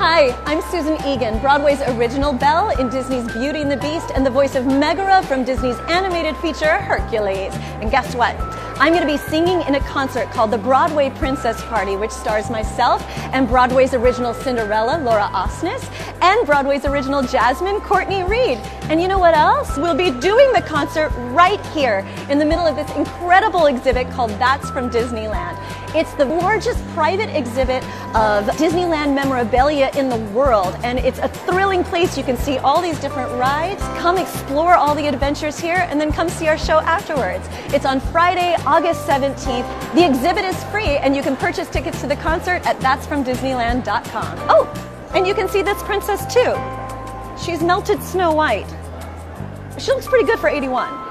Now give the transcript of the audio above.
Hi, I'm Susan Egan, Broadway's original Belle in Disney's Beauty and the Beast, and the voice of Megara from Disney's animated feature Hercules. And guess what? I'm going to be singing in a concert called The Broadway Princess Party, which stars myself and Broadway's original Cinderella, Laura Osnes, and Broadway's original Jasmine, Courtney Reed. And you know what else? We'll be doing the concert right here in the middle of this incredible exhibit called That's from Disneyland. It's the largest private exhibit of Disneyland memorabilia in the world, and it's a thrilling place. You can see all these different rides. Come explore all the adventures here, and then come see our show afterwards. It's on Friday, August 17th. The exhibit is free, and you can purchase tickets to the concert at that'sfromdisneyland.com. Oh, and you can see this princess too. She's melted Snow White. She looks pretty good for 81.